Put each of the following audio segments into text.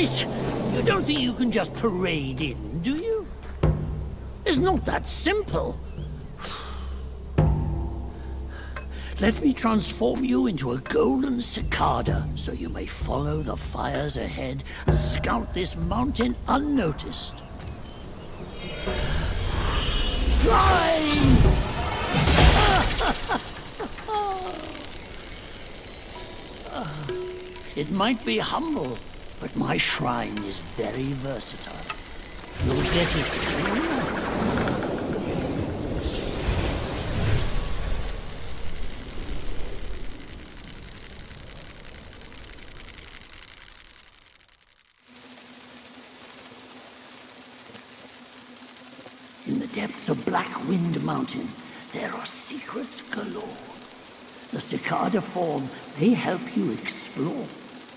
You don't think you can just parade in, do you? It's not that simple. Let me transform you into a golden cicada so you may follow the fires ahead and scout this mountain unnoticed. Fly! It might be humble, but my shrine is very versatile. You'll get it soon. In the depths of Black Wind Mountain, there are secrets galore. The cicada form may help you explore,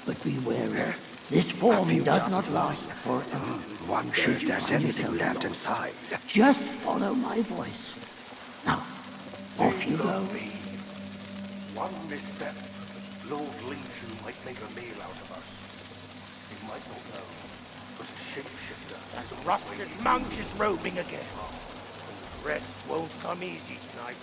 but be wary. This form feel does not fine. last forever. Mm-hmm. One Should if you there's anything left lost, inside. Just follow my voice. Now, off you go. One misstep, Lord Lingshu might make a meal out of us. He might not know, but a shapeshifter has a rusted monk is roaming again. And the rest won't come easy tonight.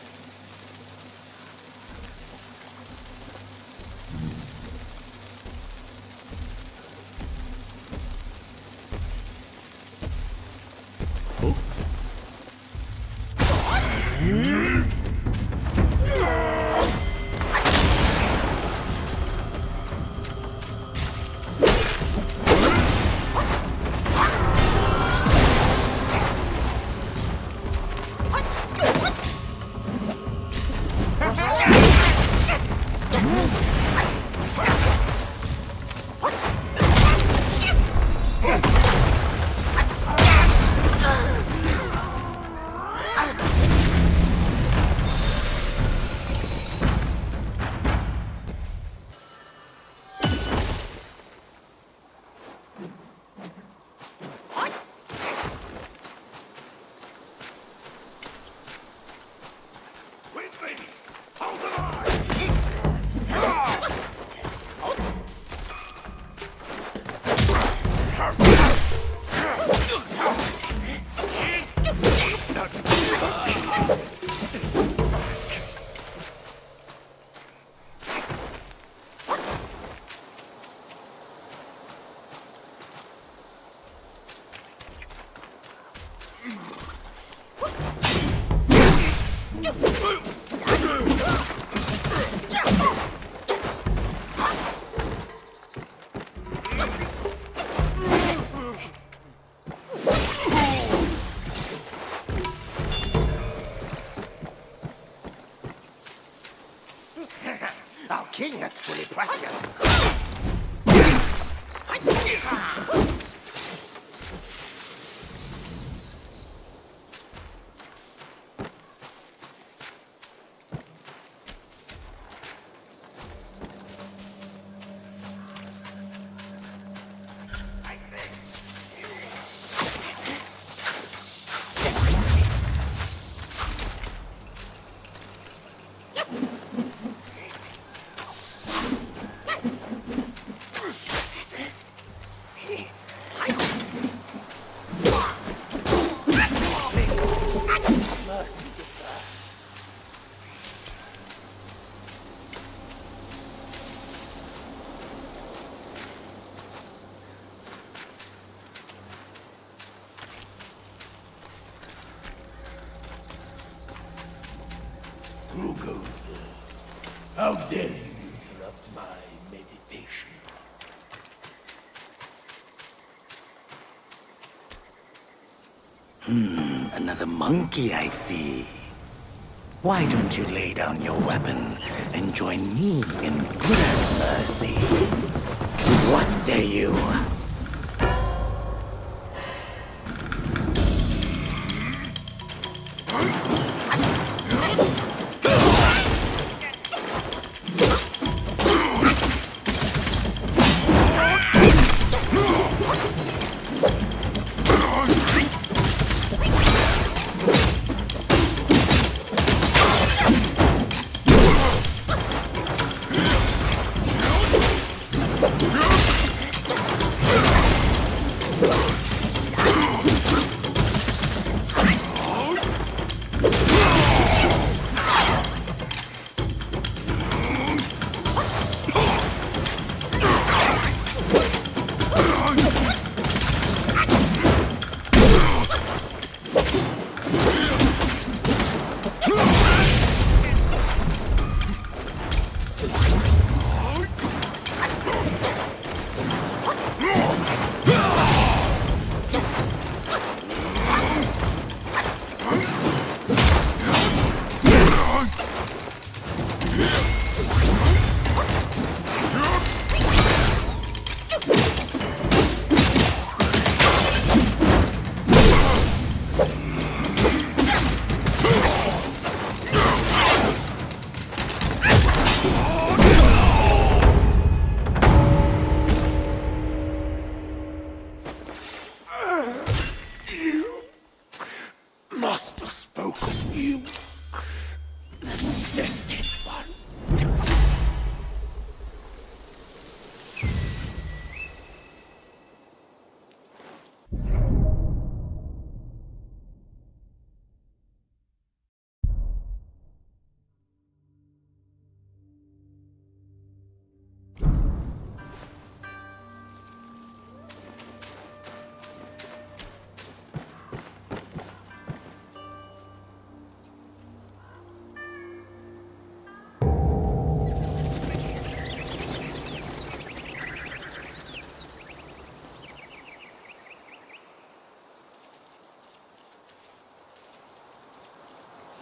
Ah! Dare you interrupt my meditation? Hmm, Another monkey, I see. Why don't you lay down your weapon and join me in Buddha's mercy? What say you? Yeah!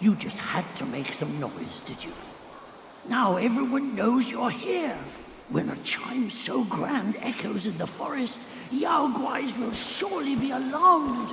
You just had to make some noise, did you? Now everyone knows you're here. When a chime so grand echoes in the forest, Yao Guais will surely be alarmed.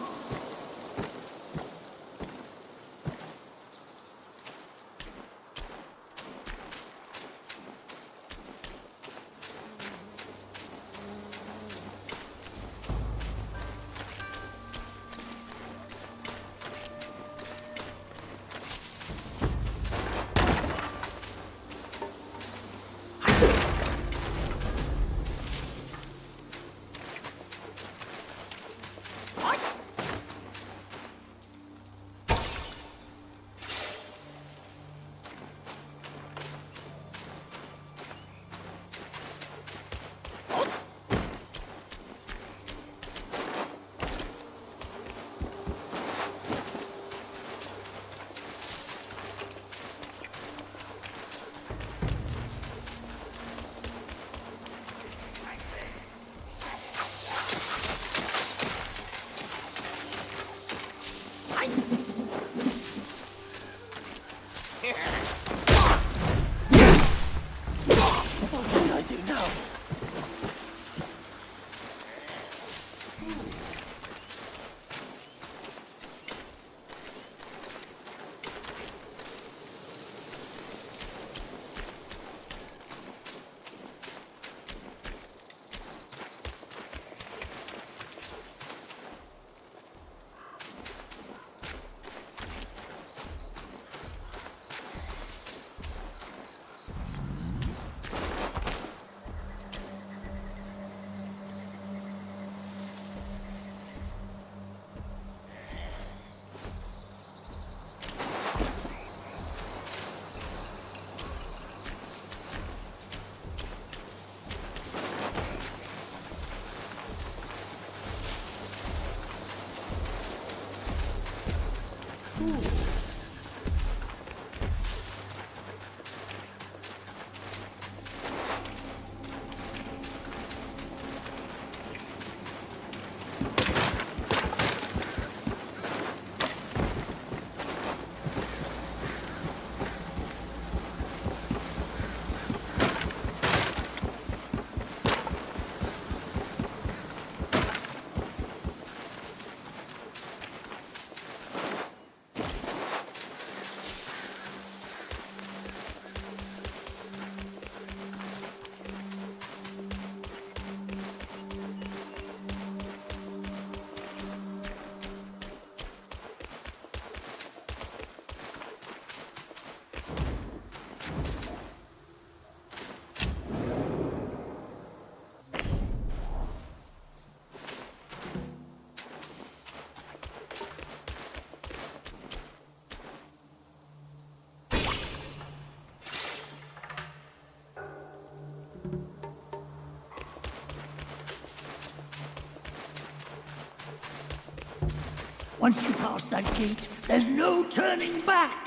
Once you pass that gate, there's no turning back.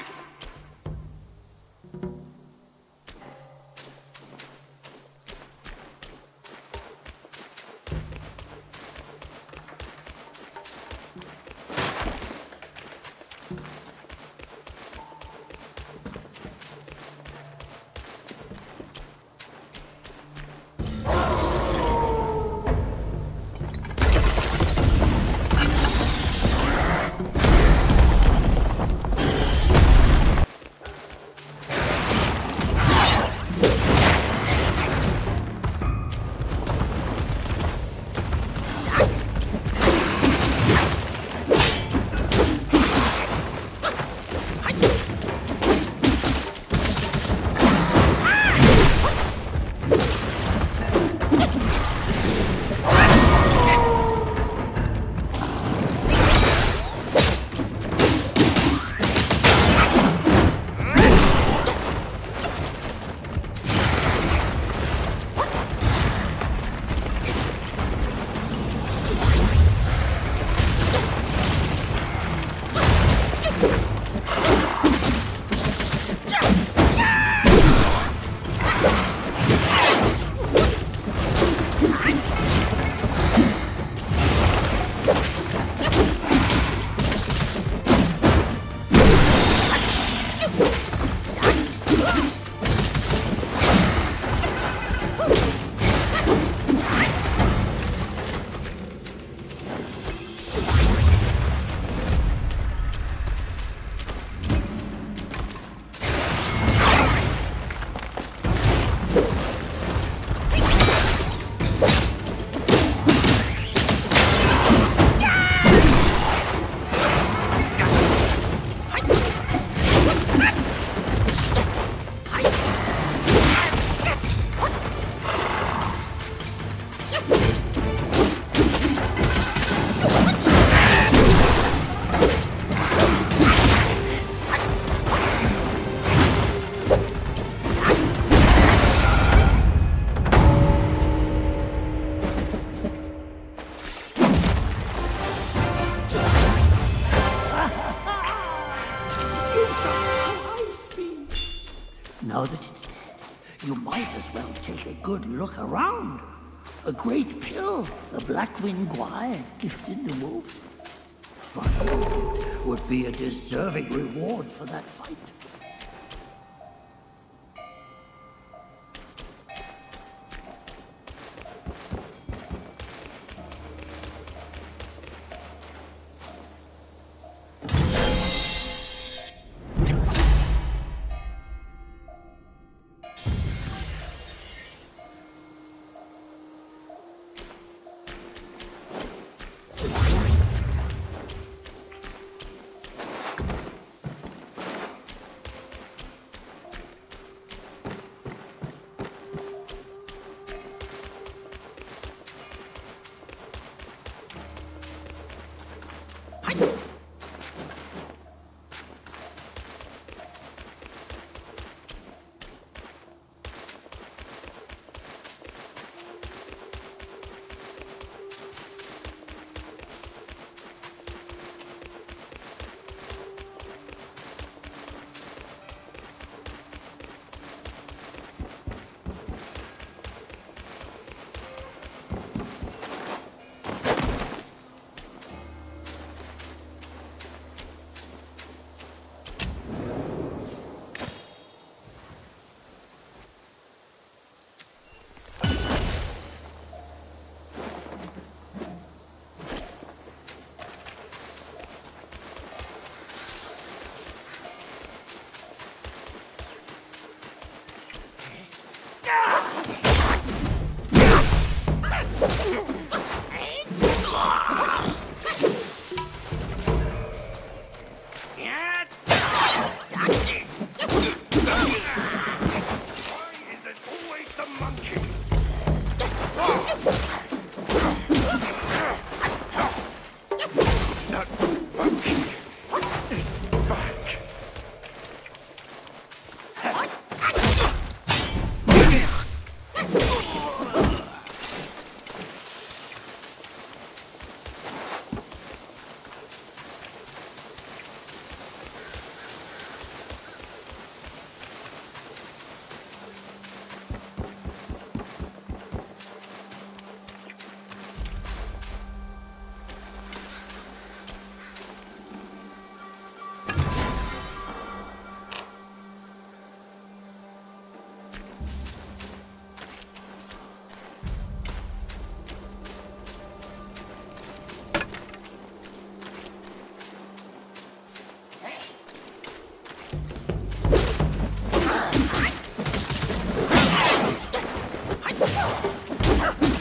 You might as well take a good look around. A great pill the Blackwing Gwai had gifted the wolf. Finding it would be a deserving reward for that fight. Ah!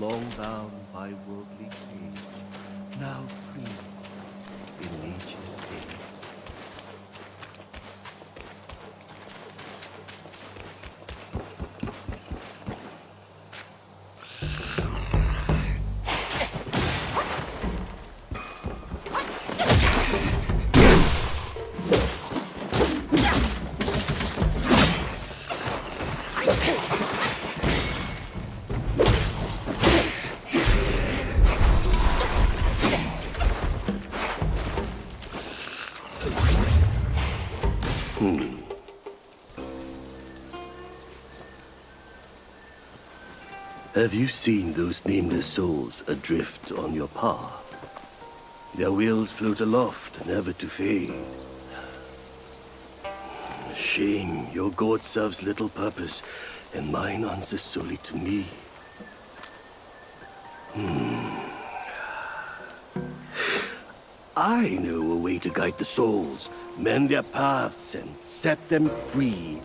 Long bound by worldly cage, now free Have you seen those nameless souls adrift on your path? Their wills float aloft, never to fade. Shame, your god serves little purpose, and mine answers solely to me. Hmm. I know a way to guide the souls, mend their paths, and set them free.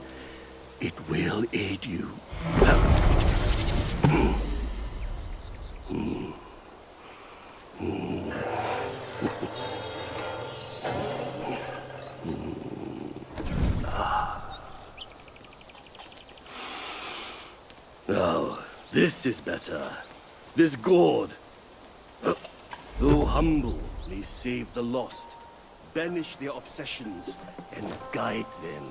It will aid you. Now, this is better. This gourd, though humble, may save the lost, banish their obsessions, and guide them.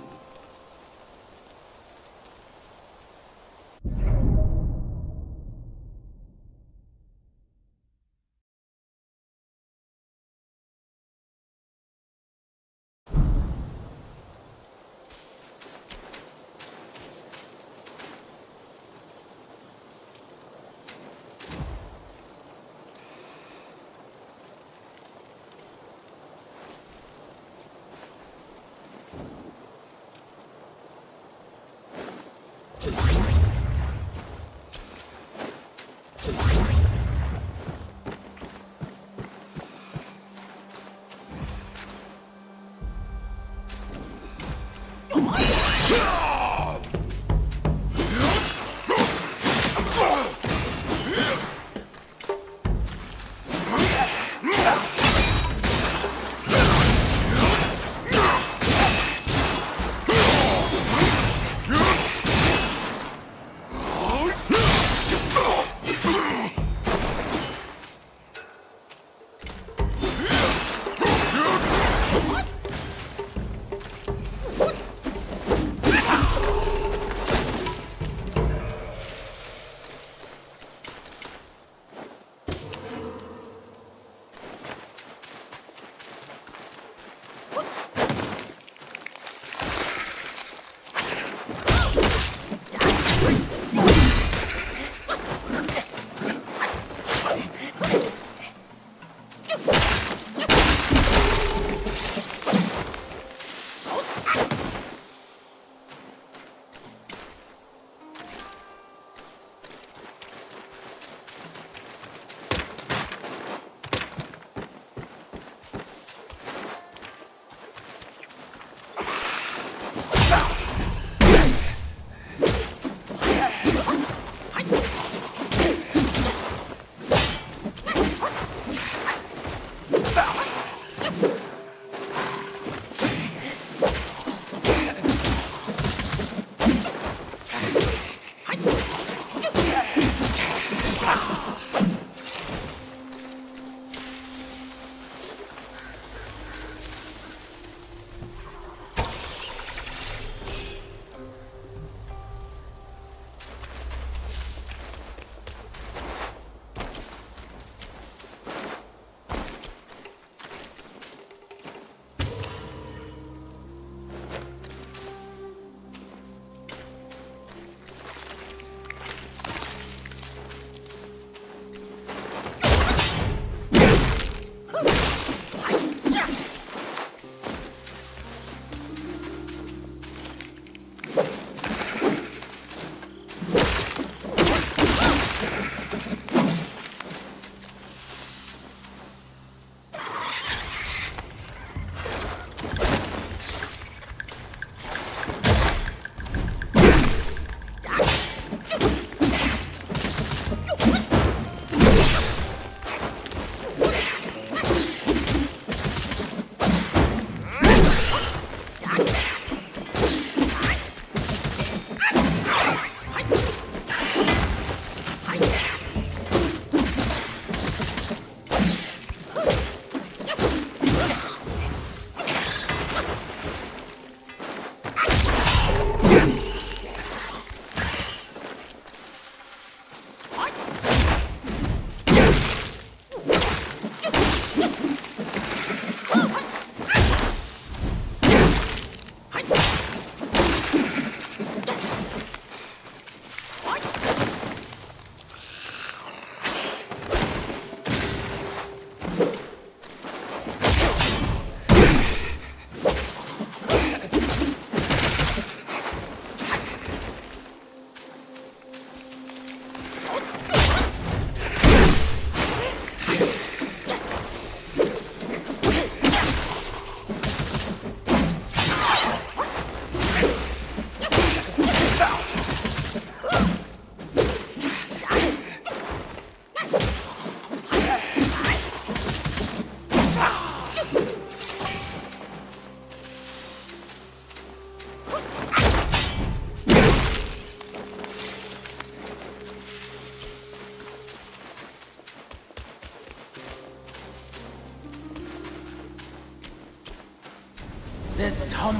Come on.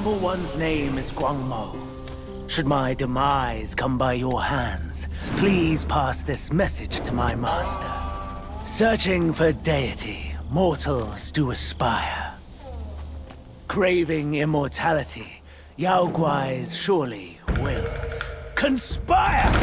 Humble one's name is Guangmou. Should my demise come by your hands, please pass this message to my master. Searching for deity, mortals do aspire. Craving immortality, Yao Guais surely will conspire!